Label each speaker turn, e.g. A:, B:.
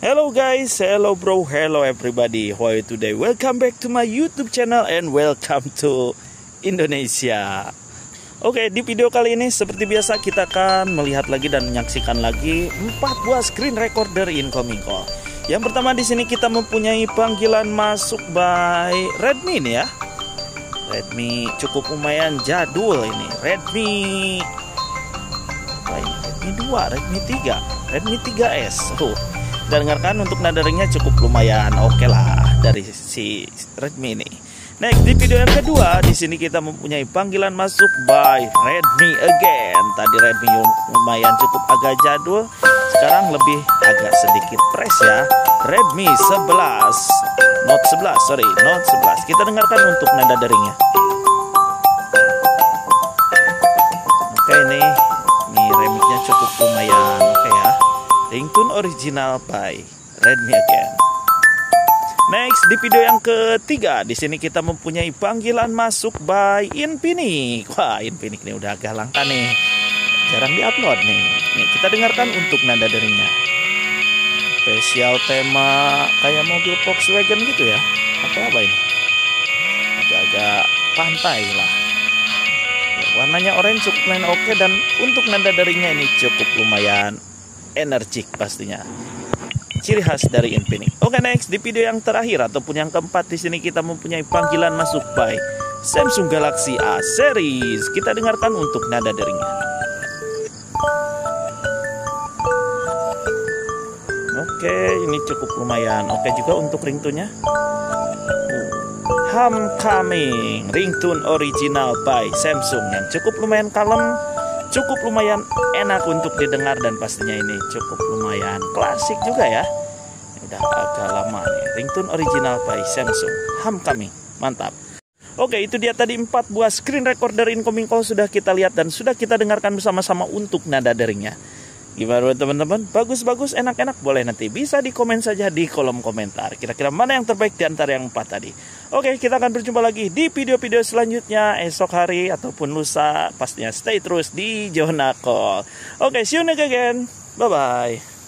A: Hello guys, hello bro, hello everybody. How are you today? Welcome back to my YouTube channel and welcome to Indonesia. Oke, di video kali ini seperti biasa kita akan melihat lagi dan menyaksikan lagi empat buah screen recorder incoming call. Yang pertama di sini kita mempunyai panggilan masuk by Redmi nih ya. Redmi cukup lumayan jadul ini. Redmi apa ini? Redmi 2, Redmi 3, Redmi 3S. Tuh, kita dengarkan untuk nada ringnya cukup lumayan oke okay lah dari si Redmi ini. Next di video yang kedua di sini kita mempunyai panggilan masuk by Redmi again. Tadi Redmi lumayan cukup agak jadul, sekarang lebih agak sedikit fresh ya. Redmi 11 Note 11 sorry Note 11 kita dengarkan untuk nada deringnya. Oke ini ini remixnya cukup lumayan ya. Ringtone original by Redmi again. Next di video yang ketiga di sini kita mempunyai panggilan masuk by Infinix. Wah Infinix ini udah agak langka nih, jarang diupload nih. Nih kita dengarkan untuk nada deringnya. Spesial tema kayak mobil Volkswagen gitu ya? Atau apa ini? Agak-agak pantai lah. Ya, warnanya orange cukup main oke okay, dan untuk nada deringnya ini cukup lumayan energik pastinya. Ciri khas dari Infinix. Oke okay, next di video yang terakhir ataupun yang keempat di sini kita mempunyai panggilan masuk by Samsung Galaxy A series. Kita dengarkan untuk nada deringnya. Oke, okay, ini cukup lumayan. Oke okay juga untuk ringtone-nya. Homecoming, ringtone original by Samsung yang cukup lumayan kalem cukup lumayan enak untuk didengar dan pastinya ini cukup lumayan klasik juga ya. Udah agak lama nih. Ringtone original by Samsung. Ham kami mantap. Oke itu dia tadi empat buah screen recorder incoming call sudah kita lihat dan sudah kita dengarkan bersama-sama untuk nada deringnya Gimana teman-teman? Bagus-bagus, enak-enak? Boleh nanti bisa di komen saja di kolom komentar. Kira-kira mana yang terbaik di antara yang empat tadi? Oke, kita akan berjumpa lagi di video-video selanjutnya esok hari ataupun lusa. Pastinya stay terus di Jonakol. Oke, see you next again. Bye-bye.